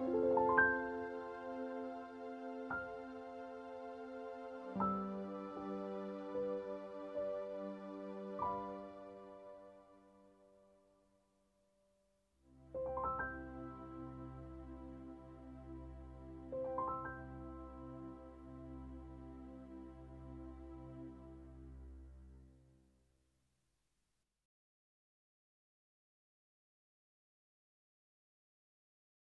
you